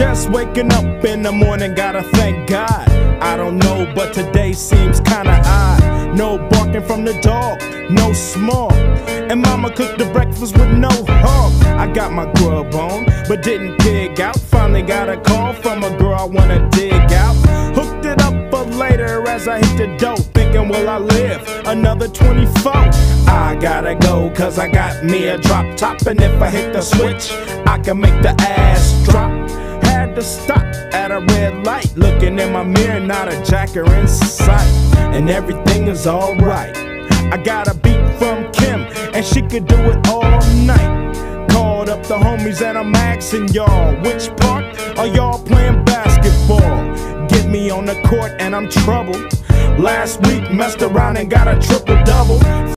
Just waking up in the morning, gotta thank God. I don't know, but today seems kinda odd. No barking from the dog, no small. And mama cooked the breakfast with no hog. I got my grub on, but didn't pig out. Finally got a call from a girl I wanna dig out. Hooked it up for later as I hit the dope. Thinking, will I live another 24? I gotta go, cause I got me a drop top. And if I hit the switch, I can make the ass drop. To stop at a red light. Looking in my mirror, not a jacker in sight. And everything is alright. I got a beat from Kim, and she could do it all night. Called up the homies, and I'm asking y'all, which part are y'all playing basketball? Get me on the court, and I'm troubled. Last week, messed around and got a triple double.